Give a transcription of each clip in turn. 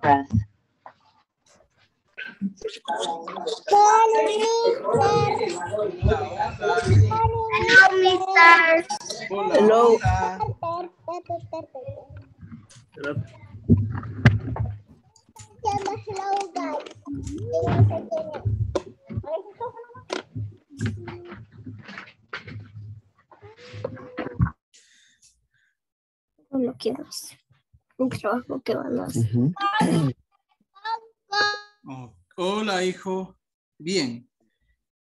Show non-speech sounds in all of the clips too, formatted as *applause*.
class. Hello, mister. Hola, Hello. hola. No quiero hacer un trabajo que van a hacer. Oh, hola, hijo. Bien.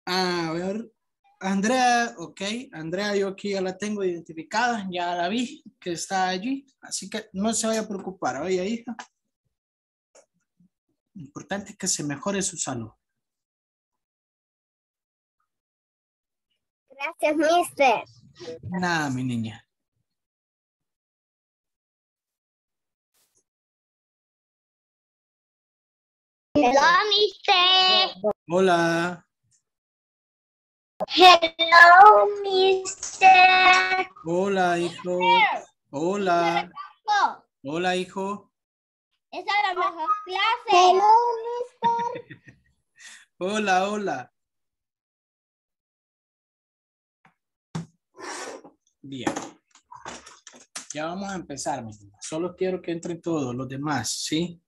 A ver, Andrea, ok. Andrea, yo aquí ya la tengo identificada, ya la vi que está allí, así que no se vaya a preocupar. Oye, hija. Lo importante es que se mejore su salud. Gracias, mister. Nada, mi niña. Hello, mister. Hola. Hello, mister. Hola, hijo. Hola. Hola, hijo. Esa es la mejor clase. Hello, mister. *laughs* Hola, hola. Bien. Ya vamos a empezar, mi. Solo quiero que entren todos los demás, ¿sí?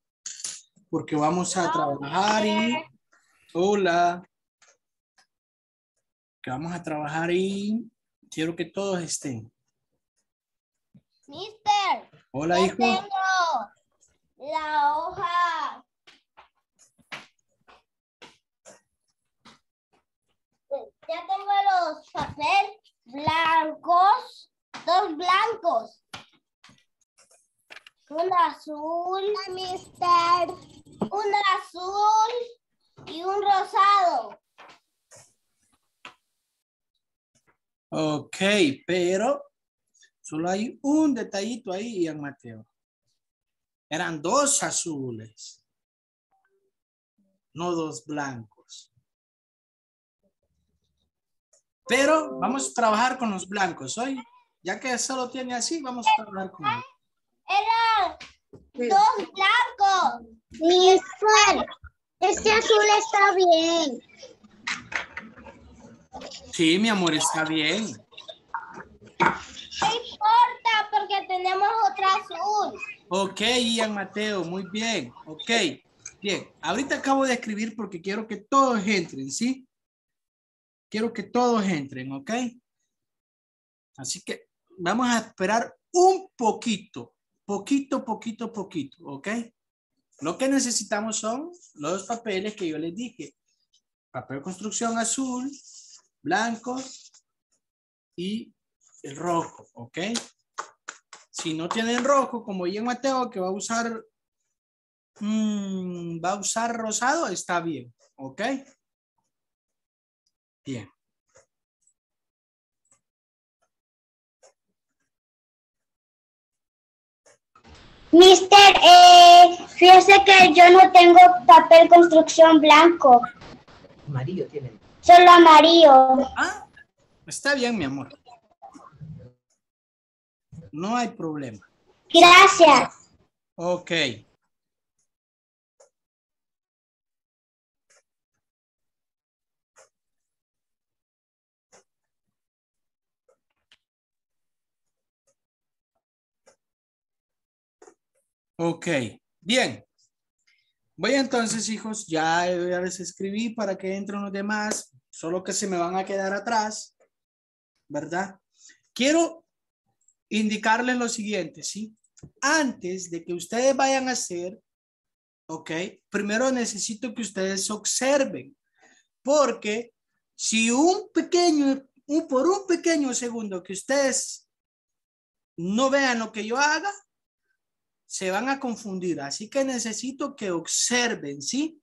Porque vamos a trabajar y... Hola. Que vamos a trabajar y quiero que todos estén. Mister. Hola, hijo. tengo la hoja. Ya tengo los papel blancos, dos blancos. Un azul, mister. Un azul y un rosado. Ok, pero solo hay un detallito ahí, Ian Mateo. Eran dos azules, no dos blancos. Pero vamos a trabajar con los blancos hoy. Ya que solo tiene así, vamos a trabajar con ellos. Eran dos blancos. Mister, este azul está bien. Sí, mi amor, está bien. No importa porque tenemos otro azul. Ok, Ian Mateo, muy bien. Ok, bien. Ahorita acabo de escribir porque quiero que todos entren, ¿sí? Quiero que todos entren, ¿ok? Así que vamos a esperar un poquito, poquito, poquito, poquito, ¿ok? Lo que necesitamos son los papeles que yo les dije. Papel construcción azul, blanco y el rojo, ¿ok? Si no tienen rojo, como Ian Mateo, que va a usar, mm, va a usar rosado, está bien, ¿ok? Bien. Mister, eh, fíjese que yo no tengo papel construcción blanco, Amarillo tiene. solo amarillo. Ah, está bien, mi amor. No hay problema. Gracias. Ok. Ok, bien. Voy entonces, hijos, ya, ya les escribí para que entren los demás, solo que se me van a quedar atrás, ¿verdad? Quiero indicarles lo siguiente, ¿sí? Antes de que ustedes vayan a hacer, ok, primero necesito que ustedes observen, porque si un pequeño, un, por un pequeño segundo que ustedes no vean lo que yo haga, se van a confundir. Así que necesito que observen, ¿sí?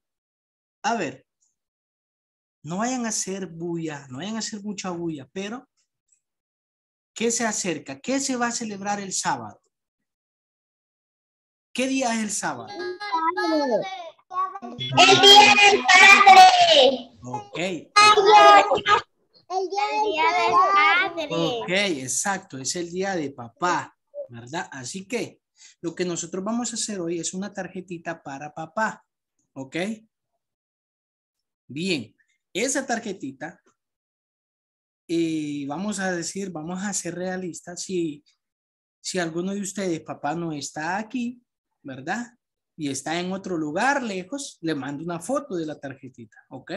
A ver, no vayan a hacer bulla, no vayan a hacer mucha bulla, pero ¿qué se acerca? ¿Qué se va a celebrar el sábado? ¿Qué día es el sábado? El día del padre. Ok, El día del padre. ok, exacto, es el día de papá, ¿verdad? Así que Lo que nosotros vamos a hacer hoy es una tarjetita para papá. ¿Ok? Bien, esa tarjetita, y vamos a decir, vamos a ser realistas, si, si alguno de ustedes, papá, no está aquí, ¿verdad? Y está en otro lugar lejos, le mando una foto de la tarjetita, ¿ok?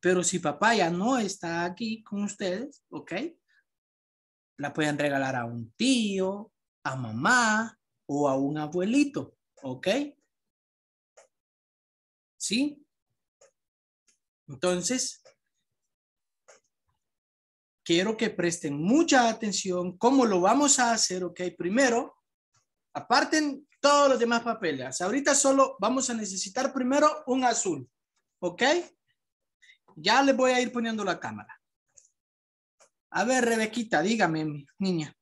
Pero si papá ya no está aquí con ustedes, ¿ok? La pueden regalar a un tío, a mamá o a un abuelito, ¿ok? ¿Sí? Entonces, quiero que presten mucha atención. ¿Cómo lo vamos a hacer? Ok, primero, aparten todos los demás papeles. Ahorita solo vamos a necesitar primero un azul. ¿Ok? Ya le voy a ir poniendo la cámara. A ver, Rebequita, dígame, niña.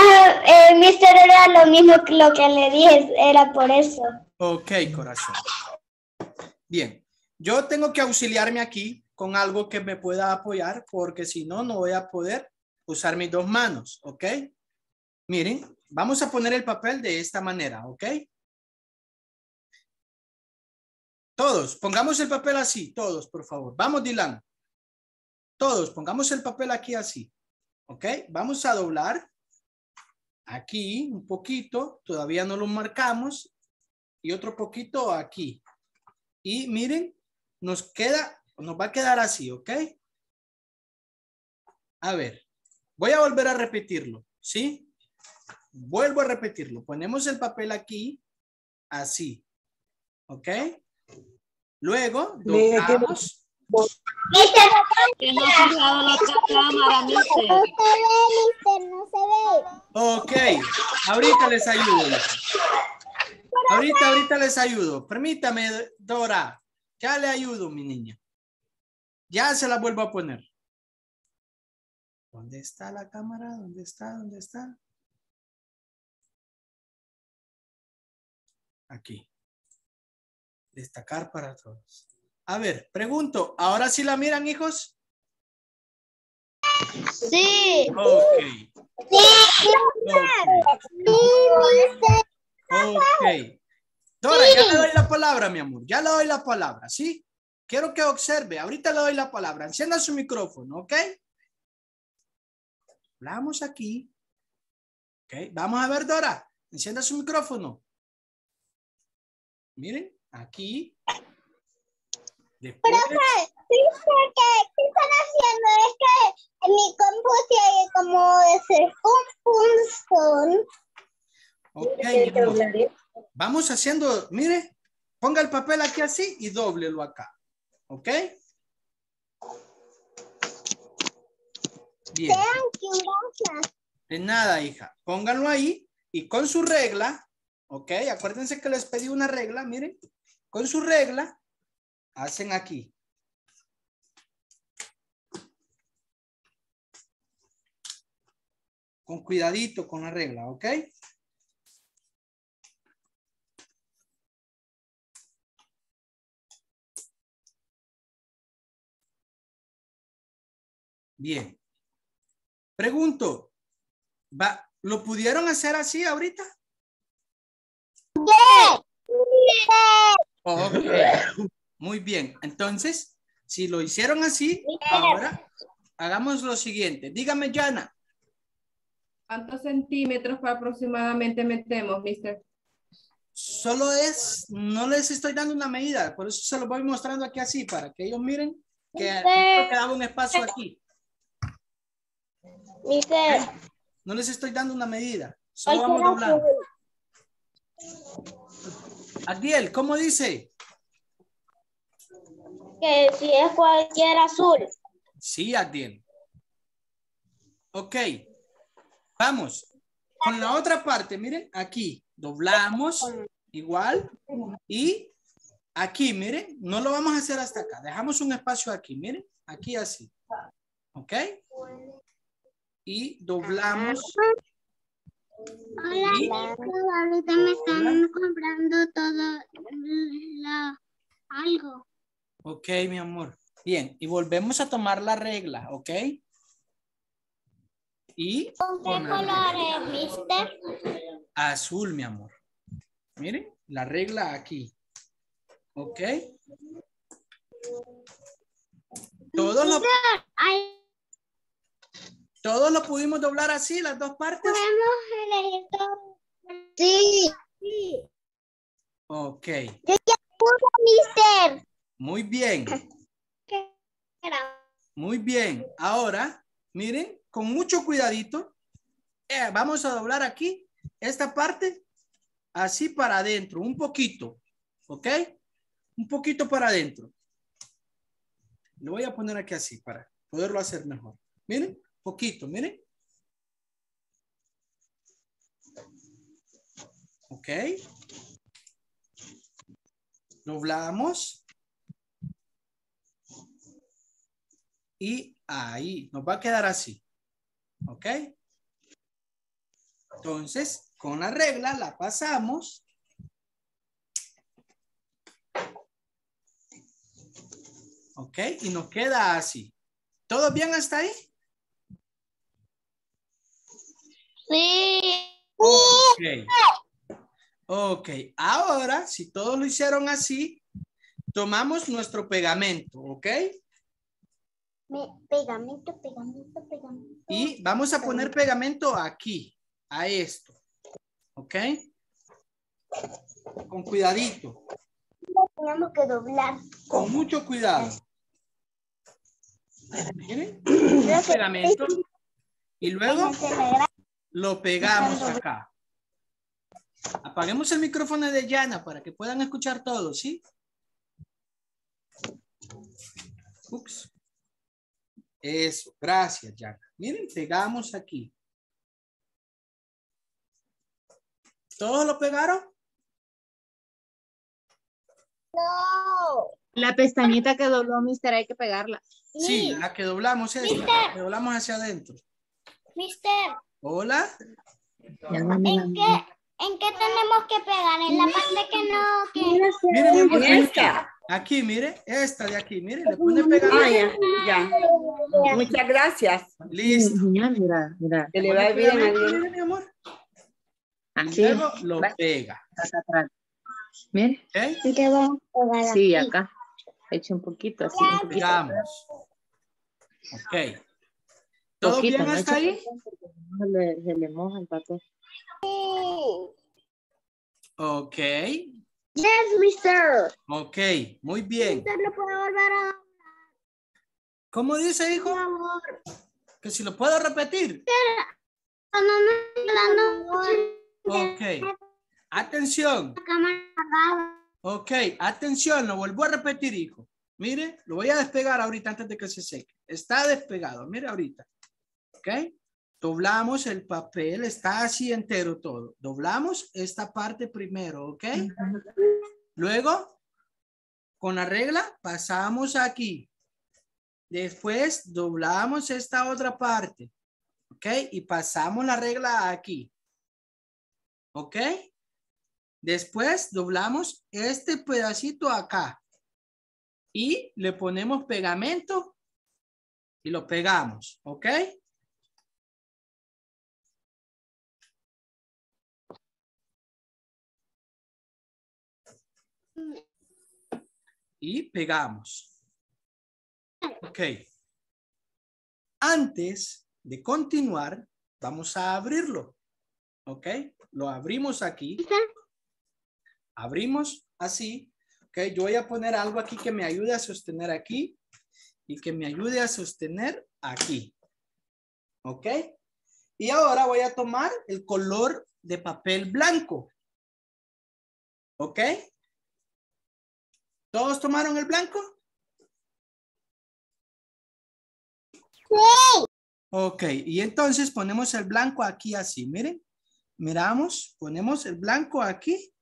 Ah, eh, mister, era lo mismo que lo que le dije, era por eso. Ok, corazón. Bien, yo tengo que auxiliarme aquí con algo que me pueda apoyar porque si no, no voy a poder usar mis dos manos, ¿ok? Miren, vamos a poner el papel de esta manera, ¿ok? Todos, pongamos el papel así, todos, por favor. Vamos, Dylan. Todos, pongamos el papel aquí así, ¿ok? Vamos a doblar aquí un poquito, todavía no lo marcamos, y otro poquito aquí. Y miren, nos queda, nos va a quedar así, ¿ok? A ver, voy a volver a repetirlo, ¿sí? Vuelvo a repetirlo. Ponemos el papel aquí, así, ¿ok? Luego, doblamos. Mister, Que no ha fijado la otra cámara, mister. no se ve, mister, no se ve. Ok, ahorita les ayudo. Ahorita, ahorita les ayudo. Permítame, Dora. Ya le ayudo, mi niña. Ya se la vuelvo a poner. ¿Dónde está la cámara? ¿Dónde está? ¿Dónde está? Aquí. Destacar para todos. A ver, pregunto, ¿ahora sí la miran, hijos? Sí. Ok. Ok. Ok. Dora, ya le doy la palabra, mi amor. Ya le doy la palabra, ¿sí? Quiero que observe. Ahorita le doy la palabra. Encienda su micrófono, ¿ok? Hablamos aquí. Ok. Vamos a ver, Dora. Encienda su micrófono. Miren, aquí. Después, Mister, ¿qué, ¿qué están haciendo? Es que mi compu tiene como ese pum son. ok. Vamos haciendo, mire, ponga el papel aquí así y dóblelo acá. ¿Ok? Bien. Gracias. De nada, hija. Pónganlo ahí y con su regla, ¿ok? Acuérdense que les pedí una regla, miren. Con su regla, hacen aquí. Con cuidadito con la regla, ¿ok? Bien. Pregunto, ¿va, ¿lo pudieron hacer así ahorita? Ok. Muy bien. Entonces, si lo hicieron así, ahora hagamos lo siguiente. Dígame, Yana. ¿Cuántos centímetros aproximadamente metemos, mister? Solo es, no les estoy dando una medida, por eso se lo voy mostrando aquí así, para que ellos miren que quedaba un espacio aquí. Mister, No les estoy dando una medida, solo vamos doblando. Adiel, ¿cómo dice? Que si es cualquier azul. Sí, Adiel. Ok. Vamos. Con la otra parte, miren, aquí doblamos igual y aquí, miren, no lo vamos a hacer hasta acá. Dejamos un espacio aquí, miren, aquí así. ¿Ok? Y doblamos. Y- ahorita me están comprando todo la, algo. Ok, mi amor. Bien, y volvemos a tomar la regla, ¿ok? Y ¿Con qué colores, mister? azul, mi amor. Miren, la regla aquí. ¿Ok? Todos lo, todos lo pudimos doblar así, las dos partes. podemos elegir todo. Sí. Sí. Ok, Puso, mister. Muy bien, muy bien. Ahora, miren, con mucho cuidadito, eh, vamos a doblar aquí esta parte así para adentro, un poquito, ¿ok? Un poquito para adentro. Lo voy a poner aquí así para poderlo hacer mejor. Miren, poquito, miren. Ok. Doblamos. Y ahí, nos va a quedar así. ¿Ok? Entonces, con la regla la pasamos. ¿Ok? Y nos queda así. ¿Todo bien hasta ahí? Sí. Ok. Ok. Ahora, si todos lo hicieron así, tomamos nuestro pegamento, ¿ok? Me- Pegamento, pegamento, pegamento. Y vamos a poner pegamento aquí, a esto. ¿Ok? Con cuidadito, Tenemos que doblar. con mucho cuidado. Miren, pegamento. Y luego lo pegamos acá. Apaguemos el micrófono de Yana para que puedan escuchar todos, ¿sí? Ups. Eso, gracias, Yana. Miren, pegamos aquí. ¿Todos lo pegaron? No. La pestañita que dobló Mister hay que pegarla. Sí, la que doblamos esta, la que doblamos hacia adentro. Mister, Hola. ¿en qué, ¿en qué tenemos que pegar? En la parte que no, que... Mire, mi amor, En esta. Aquí, mire, esta de aquí, mire, le pone Ah, pegamento. ya, ya. Muchas gracias. Listo. Mira, mira, mira. Que le va bien, adiós. mire, mi amor. Así. luego lo Va. pega. Mire. ¿Ok? ¿En qué vamos a pegar Sí, aquí? acá. Eche un poquito así. Un poquito. Pegamos. Ok. ¿Todo Poquito, bien hasta ahí? Se le, se le moja el papel. Ok. Yes, mister. Ok. Muy bien. Mister, lo puedo volver a ¿Cómo dice, hijo? por favor. Que si lo puedo repetir. Cuando no me Ok. Atención. Ok. Atención. Lo vuelvo a repetir, hijo. Mire, lo voy a despegar ahorita antes de que se seque. Está despegado. Mire ahorita. Ok. Doblamos el papel. Está así entero todo. Doblamos esta parte primero. Ok. Luego, con la regla, pasamos aquí. Después doblamos esta otra parte. ¿Ok? Y pasamos la regla aquí. ¿Ok? Después doblamos este pedacito acá. Y le ponemos pegamento y lo pegamos. ¿Ok? Y pegamos. Ok. Antes de continuar, vamos a abrirlo. ¿Ok? Lo abrimos aquí. Abrimos así. ¿Ok? Yo voy a poner algo aquí que me ayude a sostener aquí y que me ayude a sostener aquí. ¿Ok? Y ahora voy a tomar el color de papel blanco. ¿Ok? ¿Todos tomaron el blanco? Ok, y entonces ponemos el blanco aquí así, miren. Miramos, ponemos el blanco aquí,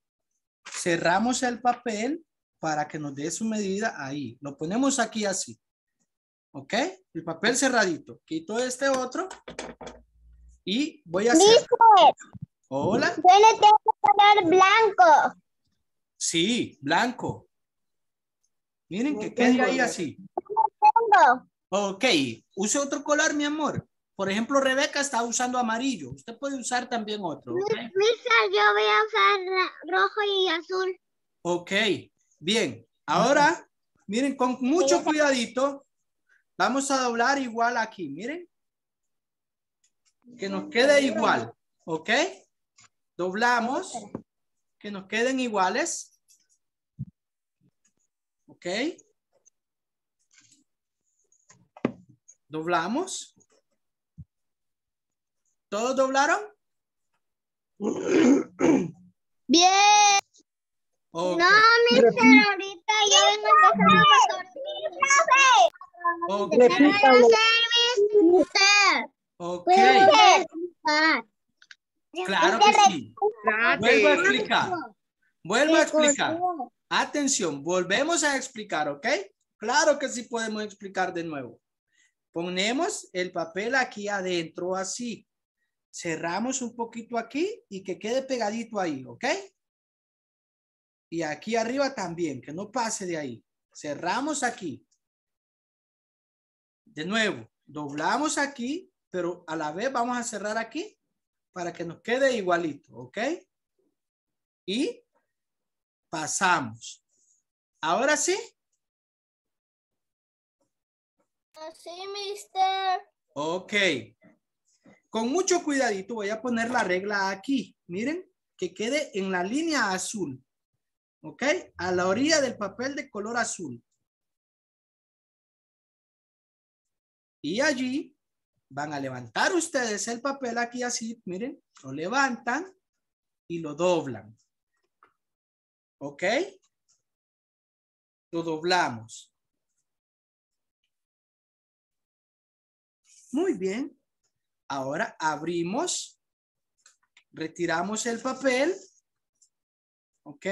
cerramos el papel para que nos dé su medida ahí. Lo ponemos aquí así. ¿Ok? El papel cerradito. Quito este otro y voy a hacer... Mister, Hola. yo le tengo que poner blanco. Sí, blanco. Miren que quede ahí así. Ok, use otro color, mi amor. Por ejemplo, Rebeca está usando amarillo. Usted puede usar también otro. ¿ok? Mister, yo voy a usar rojo y azul. Ok, bien. Ahora, miren, con mucho cuidadito, vamos a doblar igual aquí, miren. Que nos quede igual, ¿ok? Doblamos, que nos queden iguales. ¿Ok? Doblamos. ¿Todos doblaron? Bien. Ok, No, mister, ahorita yo vengo a empezar a ok, mister. ok. Claro que sí. Vuelvo a explicar. Vuelvo a explicar. Atención, volvemos a explicar, ¿ok? Claro que sí podemos explicar de nuevo. Ponemos el papel aquí adentro así. Cerramos un poquito aquí y que quede pegadito ahí, ¿ok? Y aquí arriba también, que no pase de ahí. Cerramos aquí. De nuevo, doblamos aquí, pero a la vez vamos a cerrar aquí para que nos quede igualito, ¿ok? Y pasamos. Ahora sí. Sí, mister. Ok. Con mucho cuidadito voy a poner la regla aquí. Miren, que quede en la línea azul. ¿Ok? A la orilla del papel de color azul. Y allí van a levantar ustedes el papel aquí así. Miren, lo levantan y lo doblan. ¿Ok? Lo doblamos. Muy bien. Ahora abrimos, retiramos el papel, ¿ok?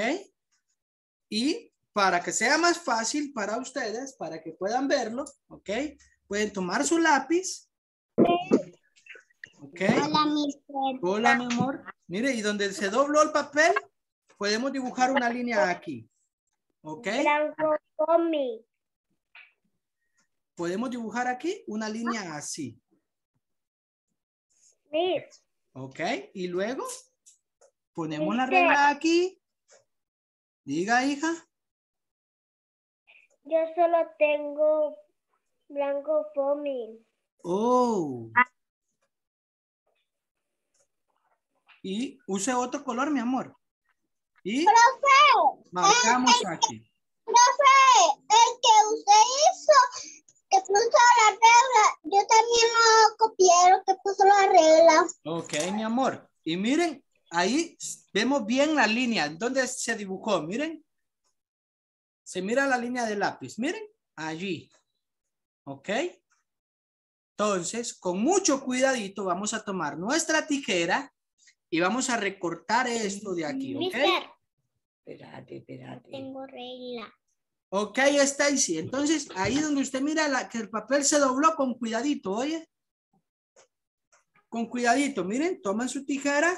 Y para que sea más fácil para ustedes, para que puedan verlo, ¿ok? Pueden tomar su lápiz, ¿ok? Hola, mister. Hola, mi amor. Mire, y donde se dobló el papel, podemos dibujar una línea aquí, ¿ok? Blanco cómic. Podemos dibujar aquí una línea así, Miss, ¿ok? Y luego ponemos la regla aquí. Diga, hija. yo solo tengo blanco cómic. Oh. Y use otro color, mi amor. Y marcamos aquí. Profe, el que usted hizo, que puso la regla, yo también lo copié, lo que puso la regla. Ok, mi amor. Y miren, ahí vemos bien la línea. ¿Dónde se dibujó? Miren. Se mira la línea del lápiz. Miren, allí. Ok. Entonces, con mucho cuidadito vamos a tomar nuestra tijera y vamos a recortar esto de aquí, ¿ok? Mister, Espérate, espérate. tengo regla. Ok, Stacy. Entonces, ahí donde usted mira la, que el papel se dobló con cuidadito, oye. Con cuidadito, miren, toman su tijera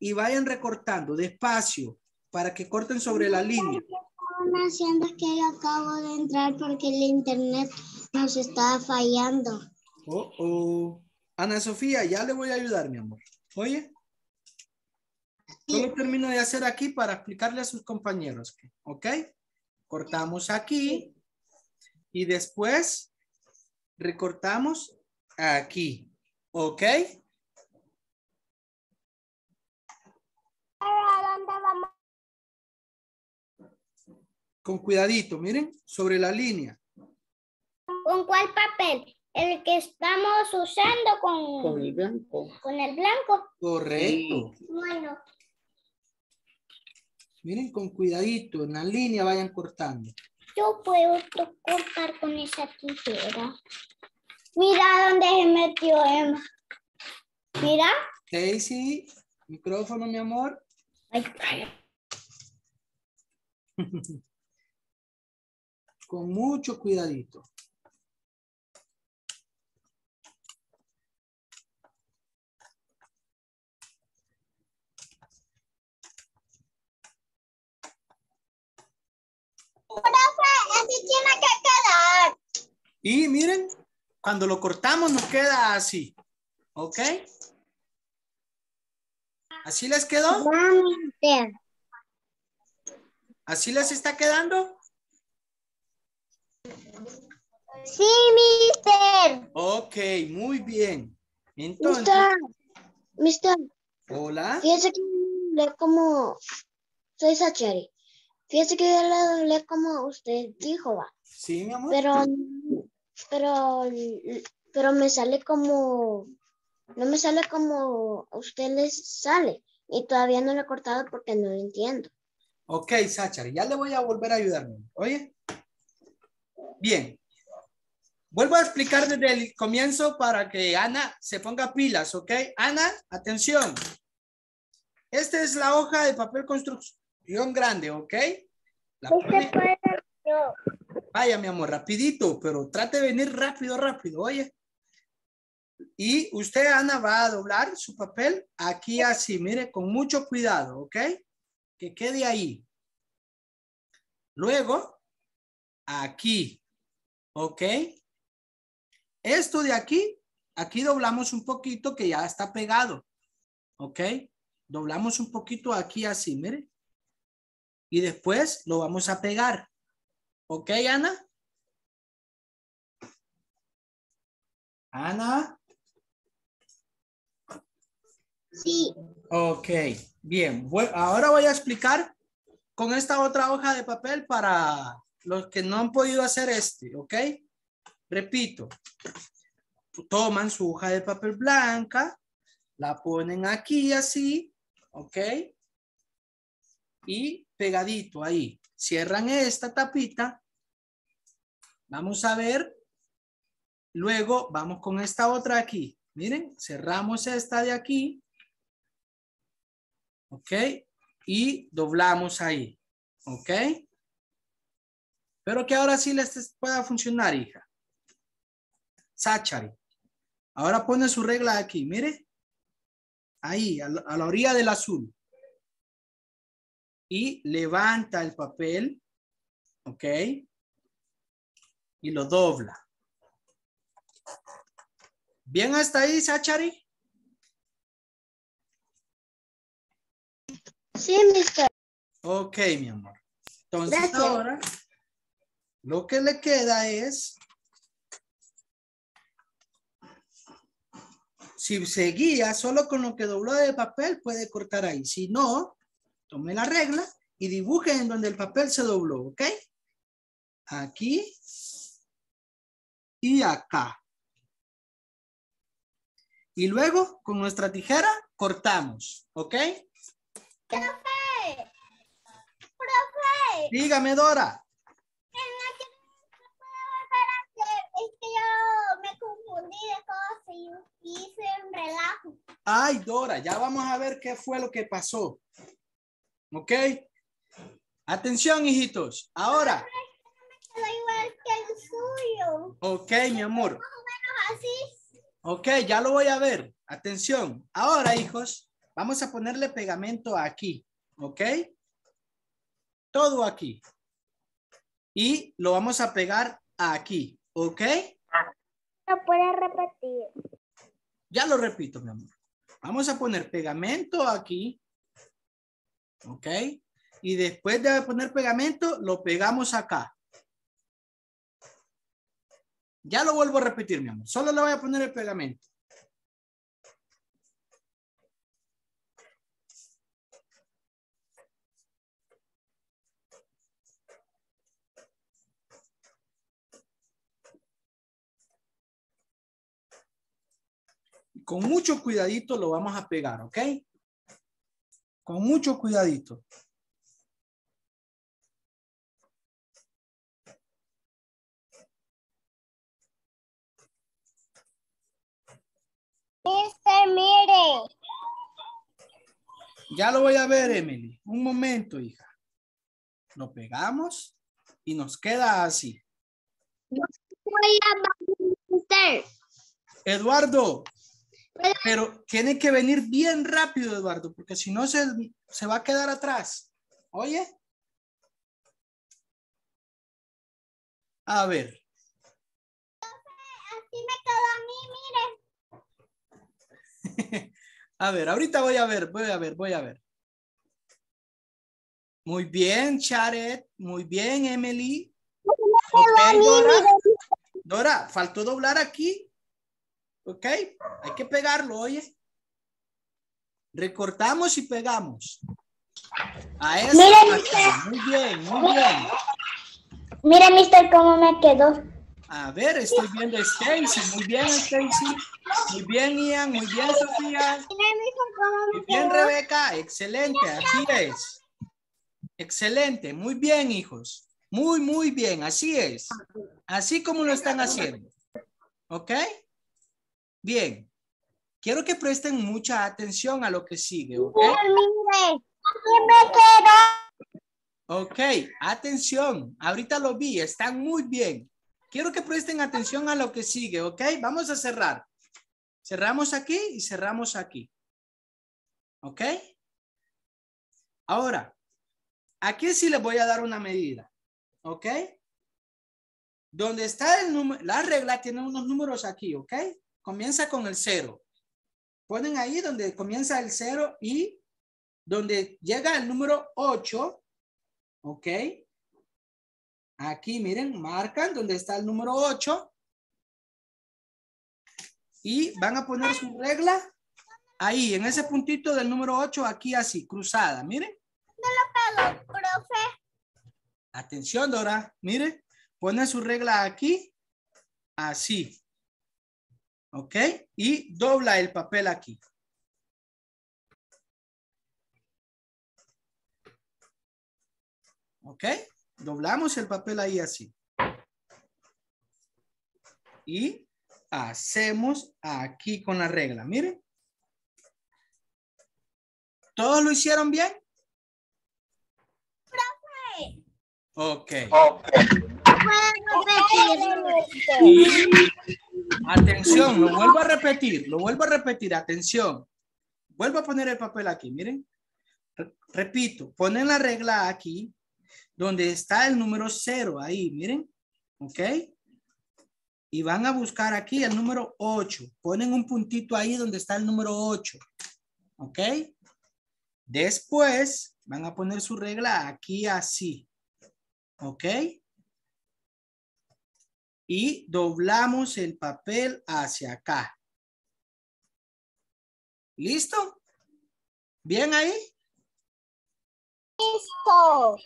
y vayan recortando despacio para que corten sobre la línea. Están haciendo es que yo acabo de entrar porque el internet nos estaba fallando. Oh, oh. Ana Sofía, ya le voy a ayudar, mi amor. Oye. Solo termino de hacer aquí para explicarle a sus compañeros. ¿Ok? Cortamos aquí y después recortamos aquí. ¿Ok? ¿A dónde vamos? Con cuidadito, miren, sobre la línea. ¿Con cuál papel? El que estamos usando con, Con el blanco. con el blanco. Correcto. Bueno, Miren, con cuidadito, en la línea vayan cortando. yo puedo cortar con esa tijera. Mira dónde se metió Emma. Mira. Daisy, micrófono, mi amor. Ay, ay. *laughs* Con mucho cuidadito. Profe, así tiene que quedar. Y miren, Cuando lo cortamos nos queda así. ¿Ok? ¿Así les quedó? Mister. ¿Así les está quedando? Sí, mister. Ok, muy bien. Entonces, Mister. Mister. hola. Fíjese que le como. Soy Sacheri. Fíjese que yo le doblé como usted dijo, va. Sí, mi amor. Pero. Pero. Pero me sale como. No me sale como a usted les sale. Y todavía no lo he cortado porque no lo entiendo. Ok, Sachar, ya le voy a volver a ayudarme. Oye. Bien. Vuelvo a explicar desde el comienzo para que Ana se ponga pilas, ¿ok? Ana, atención. Esta es la hoja de papel construcción grande, ¿ok? La pone- Vaya, mi amor, rapidito, pero trate de venir rápido, rápido, oye. Y usted, Ana, va a doblar su papel aquí así, mire, con mucho cuidado, ¿ok? Que quede ahí. Luego, aquí, ¿ok? Esto de aquí, aquí doblamos un poquito que ya está pegado, ¿ok? Doblamos un poquito aquí así, mire. Y después lo vamos a pegar. ¿Ok, Ana? Ana. Sí. Ok, bien. Voy- ahora voy a explicar con esta otra hoja de papel para los que no han podido hacer este, ¿ok? Repito. Toman su hoja de papel blanca, la ponen aquí así, ¿ok? Y pegadito ahí. Cierran esta tapita. Vamos a ver. Luego vamos con esta otra aquí. Miren, cerramos esta de aquí. ¿Ok? Y doblamos ahí. ¿Ok? Pero que ahora sí les pueda funcionar, hija. Sachari. Ahora pone su regla aquí, mire. Ahí, a la, a la orilla del azul. Y levanta el papel. ¿Ok? Y lo dobla. ¿Bien hasta ahí, Sachari? Sí, mister. Ok, mi amor. Entonces Gracias. ahora lo que le queda es, si seguía solo con lo que dobló de papel, puede cortar ahí. Si no, tome la regla y dibuje en donde el papel se dobló, ¿ok? Aquí y acá. Y luego con nuestra tijera cortamos, ¿ok? Profe. Dígame, Dora. Es que yo me confundí de cosas y hice un relajo. Ay, Dora, ya vamos a ver qué fue lo que pasó. ¿Ok? Atención, hijitos. Ahora, Quedó igual que el suyo. ok, mi amor. Así. Ok, ya lo voy a ver. Atención. Ahora, hijos, vamos a ponerle pegamento aquí. ¿Ok? Todo aquí. Y lo vamos a pegar aquí. ¿Ok? No puede repetir. Ya lo repito, mi amor. Vamos a poner pegamento aquí. ¿Ok? Y después de poner pegamento, lo pegamos acá. Ya lo vuelvo a repetir, mi amor. Solo le voy a poner el pegamento. Con mucho cuidadito lo vamos a pegar, ¿ok? Con mucho cuidadito. Mister, mire. Ya lo voy a ver, Emily. Un momento, hija. Lo pegamos y nos queda así. Voy a. Eduardo, pero tiene que venir bien rápido, Eduardo, porque si no se, se va a quedar atrás. Oye. A ver. Así me quedó a mí, miren. *laughs* a ver, ahorita voy a ver, voy a ver, voy a ver. Muy bien, Charet. Muy bien, Emily. Okay, Dora. Dora, faltó doblar aquí. Ok, hay que pegarlo, oye. Recortamos y pegamos. A eso. Miren, Muy bien, muy bien. Mira, mister, cómo me quedó. A ver, estoy viendo Stacy. Muy bien, Stacy. Muy bien, Ian. Muy bien, Sofía. Muy bien, Rebeca. Excelente, así es. Excelente. Muy bien, hijos. Muy, muy bien. Así es. Así como lo están haciendo. ¿Ok? Bien. Quiero que presten mucha atención a lo que sigue. ¿Ok? Ok, atención. Ahorita lo vi, están muy bien. Quiero que presten atención a lo que sigue, ¿ok? Vamos a cerrar. Cerramos aquí y cerramos aquí. ¿Ok? Ahora, aquí sí les voy a dar una medida. ¿Ok? Donde está el número, la regla tiene unos números aquí, ¿ok? Comienza con el cero. Ponen ahí donde comienza el cero y donde llega el número 8, ¿ok? Aquí, miren, marcan donde está el número 8. Y van a poner su regla ahí, en ese puntito del número 8, aquí así, cruzada, miren. profe. Atención, Dora, mire, pone su regla aquí, así. ¿Ok? Y dobla el papel aquí. ¿Ok? Doblamos el papel ahí así. Y hacemos aquí con la regla. Miren. ¿Todos lo hicieron bien? Ok. Y atención, lo vuelvo a repetir, lo vuelvo a repetir, atención. Vuelvo a poner el papel aquí, miren. Re- Repito, ponen la regla aquí, donde está el número cero, ahí, miren. ¿Ok? Y van a buscar aquí el número 8. Ponen un puntito ahí donde está el número 8. ¿Ok? Después van a poner su regla aquí así. ¿Ok? Y doblamos el papel hacia acá. ¿Listo? ¿Bien ahí?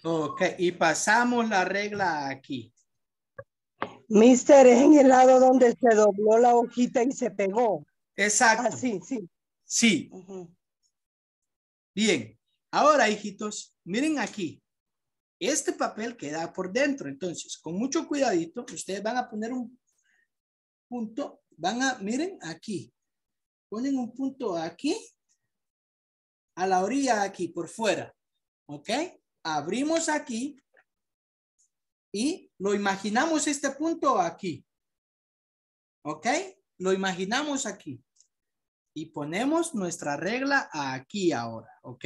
Ok, y pasamos la regla aquí. Mister, es en el lado donde se dobló la hojita y se pegó. Exacto. Ah, sí, sí. Bien. Ahora, hijitos, miren aquí. Este papel queda por dentro. Entonces, con mucho cuidadito, ustedes van a poner un punto. Van a, miren aquí. Ponen un punto aquí. A la orilla aquí, por fuera. ¿Ok? Abrimos aquí. Y lo imaginamos este punto aquí. ¿Ok? Lo imaginamos aquí. Y ponemos nuestra regla aquí ahora. ¿Ok?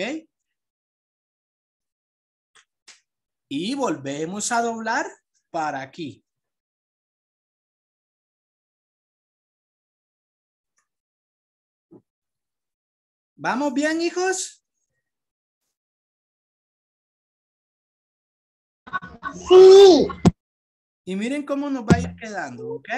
Y volvemos a doblar para aquí. ¿Vamos bien, hijos? Sí. Y miren cómo nos va a ir quedando, ¿ok?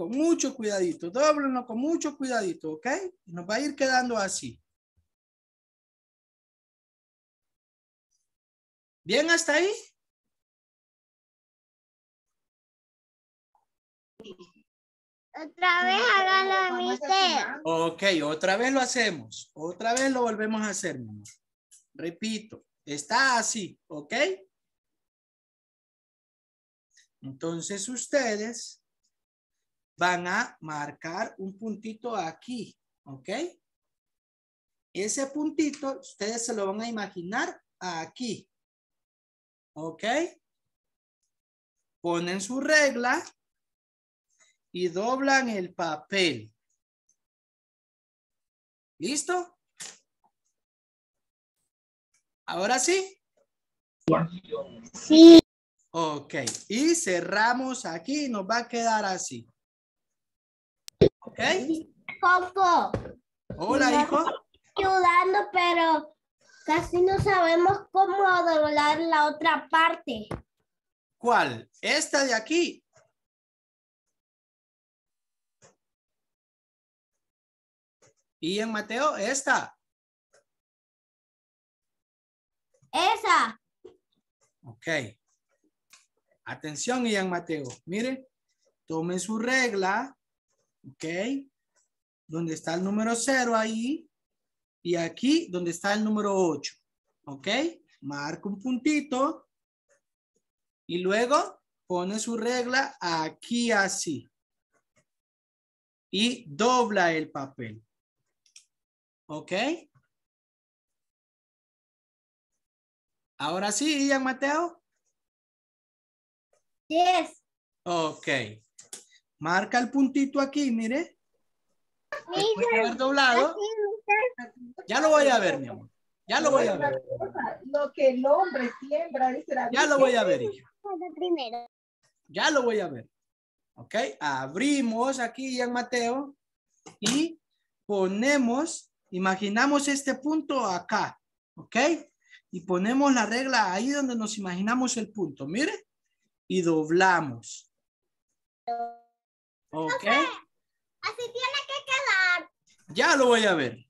Con mucho cuidadito, doblenlo con mucho cuidadito, ¿ok? Nos va a ir quedando así. ¿Bien hasta ahí? Otra vez hágalo, mister. Ok, otra vez lo hacemos. Otra vez lo volvemos a hacer, mi amor. Repito, está así, ¿ok? Entonces ustedes van a marcar un puntito aquí, ¿ok? Ese puntito ustedes se lo van a imaginar aquí, ¿ok? Ponen su regla y doblan el papel. ¿Listo? Ahora sí. Sí. Ok, y cerramos aquí, nos va a quedar así. Ok, Coco, hola hijo. ayudando, pero casi no sabemos cómo doblar la otra parte. ¿Cuál? Esta de aquí. Y en Mateo, esta. Esa. Ok. Atención, Ian Mateo. Mire, tome su regla. Ok. Donde está el número cero ahí. Y aquí donde está el número 8. Ok. Marca un puntito. Y luego pone su regla aquí así. Y dobla el papel. Ok. Ahora sí, Ian Mateo. Yes. Ok. Marca el puntito aquí, mire. Después de haber doblado. Ya lo voy a ver, mi amor. Ya lo voy a ver. Lo que el hombre siembra, dice la Ya lo voy a ver, hija. Ya lo voy a ver. Ok. Abrimos aquí en Mateo y ponemos, imaginamos este punto acá. Ok. Y ponemos la regla ahí donde nos imaginamos el punto. Mire. Y doblamos. Ok. Así tiene que quedar. Ya lo voy a ver.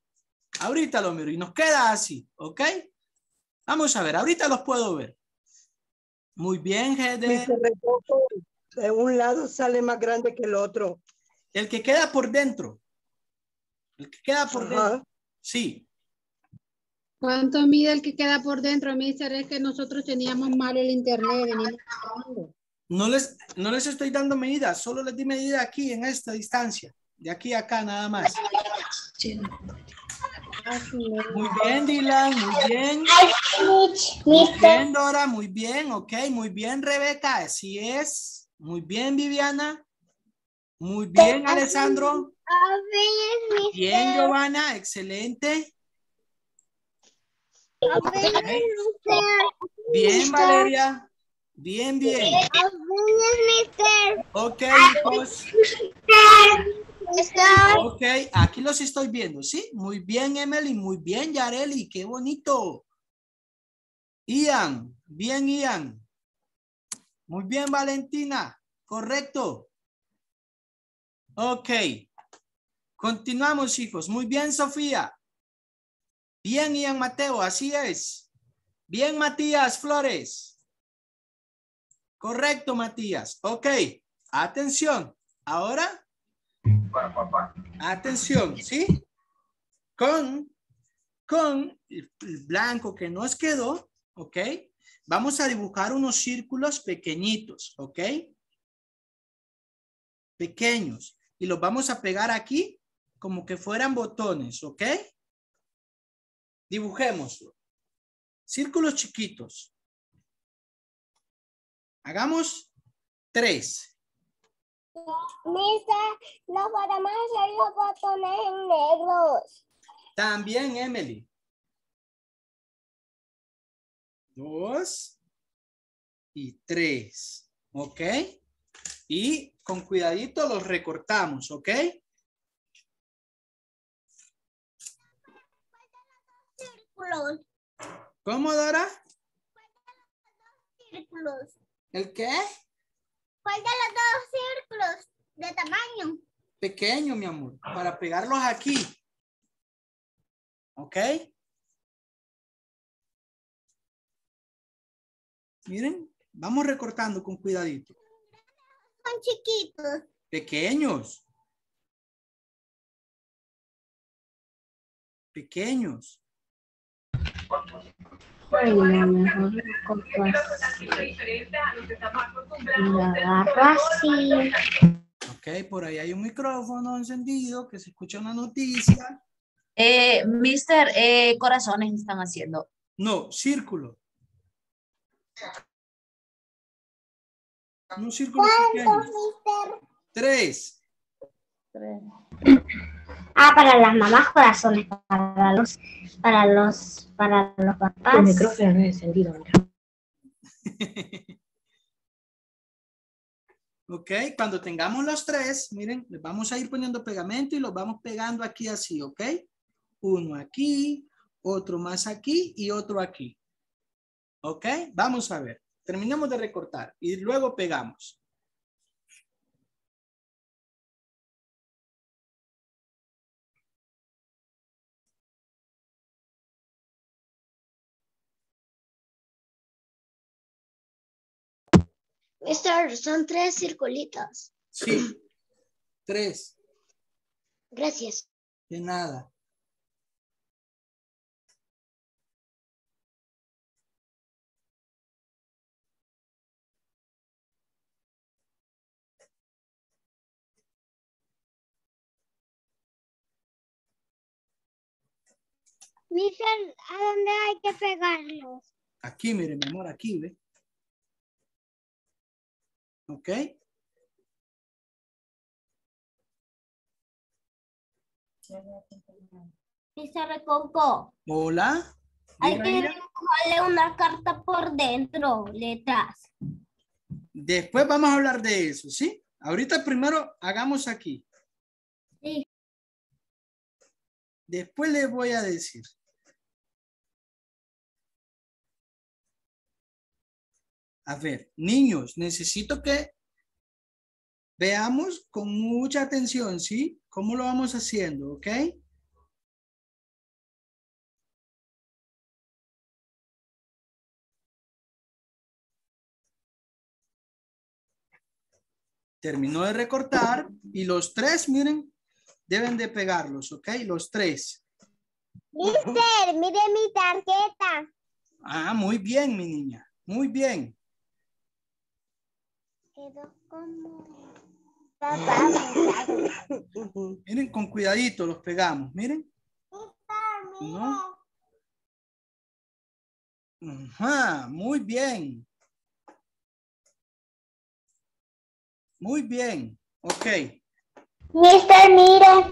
Ahorita lo miro y nos queda así, ¿ok? Vamos a ver, ahorita los puedo ver. Muy bien, Gede. De un lado sale más grande que el otro. El que queda por dentro. El que queda por Ajá. dentro. Sí. ¿Cuánto mide el que queda por dentro, mister? Es que nosotros teníamos mal el internet. venimos. No les, no les estoy dando medidas, solo les di medida aquí en esta distancia. De aquí a acá nada más. Muy bien, Dylan, muy bien. Muy bien, Dora, muy bien, ok, muy bien, Rebeca, así es. Muy bien, Viviana. Muy bien, Alessandro. Bien, Giovanna, excelente. Bien, Valeria. Bien, bien. Ok, hijos. Ok, aquí los estoy viendo, ¿sí? Muy bien, Emily, muy bien, Yareli, qué bonito. Ian, bien, Ian. Muy bien, Valentina, correcto. Ok, continuamos, hijos. Muy bien, Sofía. Bien, Ian Mateo, así es. Bien, Matías Flores. Correcto, Matías. Ok, atención. Ahora Atención, ¿sí? Con, con el blanco que nos quedó, ¿ok? Vamos a dibujar unos círculos pequeñitos, ¿ok? Pequeños. Y los vamos a pegar aquí como que fueran botones, ¿ok? Dibujémoslo. Círculos chiquitos. Hagamos tres. Mister, no podemos hacer los botones en negros. También, Emily. Dos y tres. ¿Ok? Y con cuidadito los recortamos, ¿ok? ¿Cómo, Dora? círculos. ¿El qué? ¿Cuál de los dos círculos de tamaño? Pequeño, mi amor, para pegarlos aquí. ¿Ok? Miren, vamos recortando con cuidadito. Son chiquitos. Pequeños. Pequeños. Ay, la mejor la así. La agarro así. Ok, por ahí hay un micrófono encendido que se escucha una noticia. Eh, mister, eh, corazones están haciendo. No, círculo. Un círculo pequeño. mister? Tres. Ah, para las mamás corazones, para los, para los, para los papás. El micrófono no es encendido. mira. *laughs* Ok, cuando tengamos los tres, miren, les vamos a ir poniendo pegamento y los vamos pegando aquí así, ok. Uno aquí, otro más aquí y otro aquí. Ok, vamos a ver. Terminamos de recortar y luego pegamos. Mister, son tres circulitos. Sí, tres, Gracias. de nada. Mister, ¿a dónde hay que pegarlos? Aquí, mire, mi amor, aquí, ¿ve? Ok. Mister Coco, Hola. hay que dibujarle una carta por dentro, letras. Después vamos a hablar de eso, ¿sí? Ahorita primero hagamos aquí. Sí. Después les voy a decir. A ver, niños, necesito que veamos con mucha atención, ¿sí? ¿Cómo lo vamos haciendo, ok? Terminó de recortar y los tres, miren, deben de pegarlos, ¿ok? Los tres. Mister, mire mi tarjeta. Ah, muy bien, mi niña. Muy bien. Quedó como... *laughs* Miren, con cuidadito los pegamos. Miren. ¿No? Ajá, muy bien. Muy bien. Ok. Mister, mire.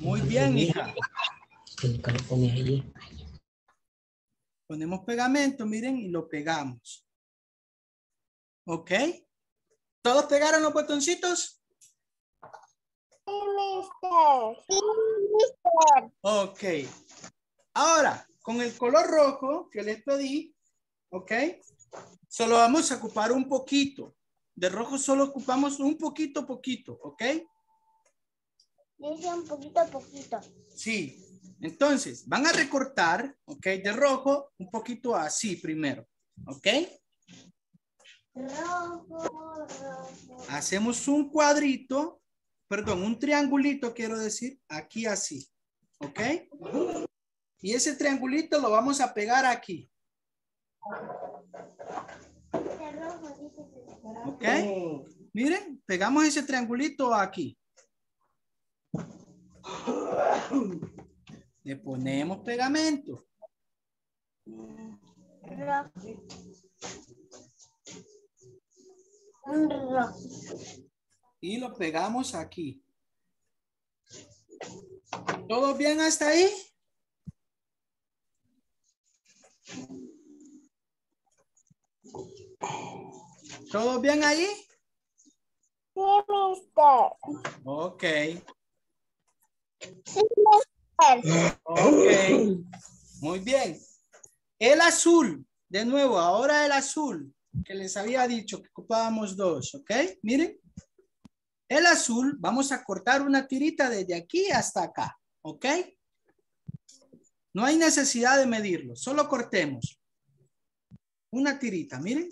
Muy bien, hija. Ponemos pegamento, miren, y lo pegamos. ¿Ok? ¿Todos pegaron los botoncitos? Mister. Sí, mister. Ok. Ahora, con el color rojo que les pedí, ¿ok? Solo vamos a ocupar un poquito. De rojo solo ocupamos un poquito, poquito, ¿ok? Dice un poquito poquito. Sí. Entonces, van a recortar, ¿ok? De rojo, un poquito así primero, ¿ok? Rojo, rojo. Hacemos un cuadrito, perdón, un triangulito, quiero decir, aquí así, ¿ok? Y ese triangulito lo vamos a pegar aquí, ¿ok? Miren, pegamos ese triangulito aquí. Le ponemos pegamento. Y lo pegamos aquí. ¿Todo bien hasta ahí? ¿Todo bien ahí? Sí, mister. Ok, Sí. Muy bien. El azul, de nuevo, ahora el azul, que les había dicho que ocupábamos dos, ¿ok? Miren. El azul, vamos a cortar una tirita desde aquí hasta acá, ¿ok? No hay necesidad de medirlo, solo cortemos. Una tirita, miren.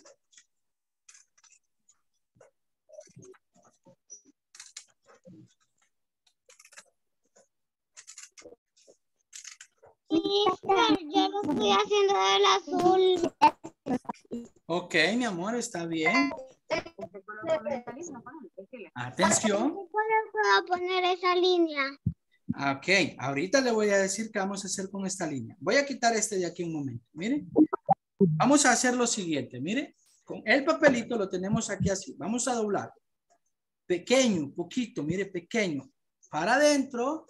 Mister, yo lo estoy haciendo del azul. Ok, mi amor, está bien. Atención. ¿Cómo puedo poner esa línea? Ok, ahorita le voy a decir qué vamos a hacer con esta línea. Voy a quitar este de aquí un momento. Miren. Vamos a hacer lo siguiente. Mire, con el papelito lo tenemos aquí así. Vamos a doblar. Pequeño, poquito, mire, pequeño. Para adentro